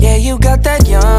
Yeah, you got that young